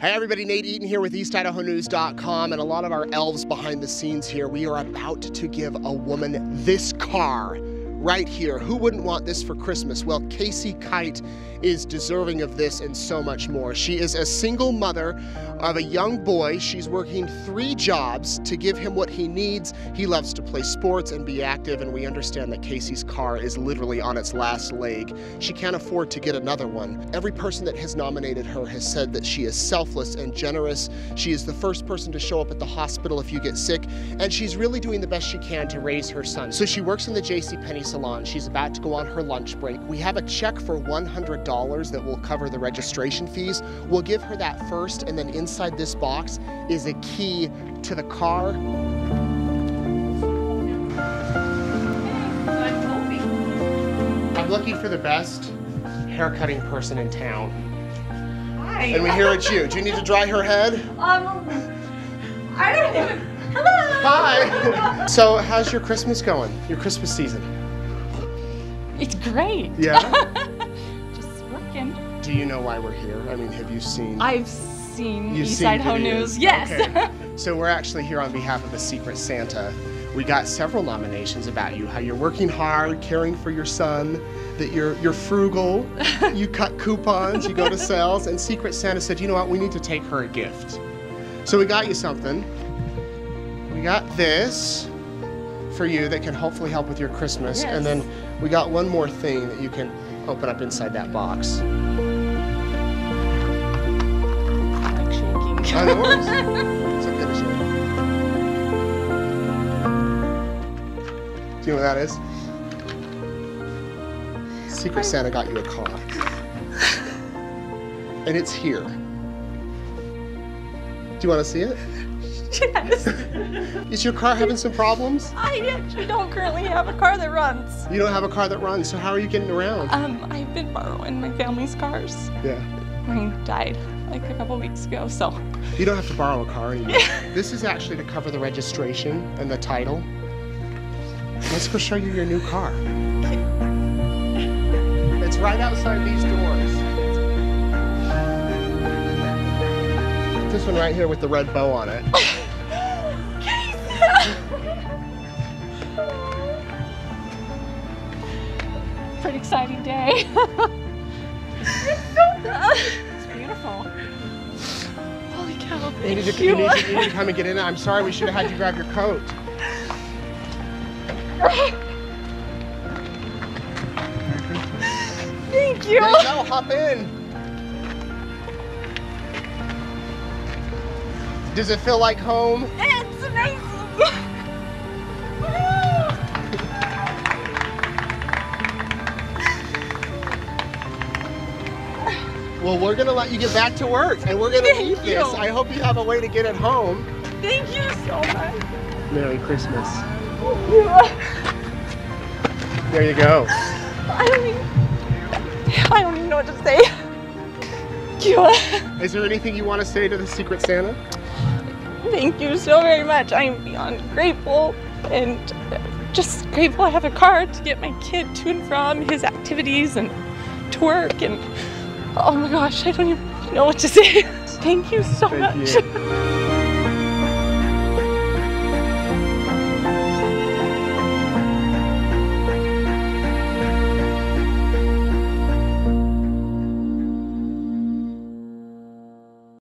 Hey everybody, Nate Eaton here with EastIdahoNews.com and a lot of our elves behind the scenes here. We are about to give a woman this car right here. Who wouldn't want this for Christmas? Well, Kacie Kite is deserving of this and so much more. She is a single mother of a young boy. She's working three jobs to give him what he needs. He loves to play sports and be active, and we understand that Kacie's car is literally on its last leg. She can't afford to get another one. Every person that has nominated her has said that she is selfless and generous. She is the first person to show up at the hospital if you get sick, and she's really doing the best she can to raise her son. So she works in the J.C. Salon. She's about to go on her lunch break. We have a check for $100 that will cover the registration fees. We'll give her that first, and then inside this box is a key to the car. I'm looking for the best haircutting person in town. Hi. And we hear it's you. Do you need to dry her head? Um, I don't even. Hello. Hi. So, how's your Christmas going? Your Christmas season? It's great. Yeah. Just working. Do you know why we're here? I mean, have you seen? I've seen You've East seen News. Yes. Okay. So we're actually here on behalf of the Secret Santa. We got several nominations about you, how you're working hard, caring for your son, that you're you're frugal, you cut coupons, you go to sales, and Secret Santa said, you know what, we need to take her a gift. So we got you something. We got this for you that can hopefully help with your Christmas. And then we got one more thing that you can open up inside that box. I'm like shaking. No worries. It's okay to share. Do you know what that is? Secret Santa got you a car. And it's here. Do you want to see it? Yes. Is your car having some problems? I actually don't currently have a car that runs. You don't have a car that runs, so how are you getting around? Um, I've been borrowing my family's cars. Yeah. Mine died like a couple weeks ago, so You don't have to borrow a car anymore. this is actually to cover the registration and the title. Let's go show you your new car. It's right outside these doors. This one right here with the red bow on it. pretty exciting day. it's beautiful. Holy cow! You Thank need, to, you. you, need to, you need to come and get in. I'm sorry, we should have had you grab your coat. Thank you. There you go, hop in. Does it feel like home? It's amazing. Well, we're gonna let you get back to work, and we're gonna Thank leave this. I hope you have a way to get it home. Thank you so much. Merry Christmas. There you go. I don't even. I don't even know what to say. Is there anything you want to say to the Secret Santa? Thank you so very much. I am beyond grateful and just grateful I have a car to get my kid to and from his activities and to work and oh my gosh, I don't even know what to say. Thank you so Thank much. you.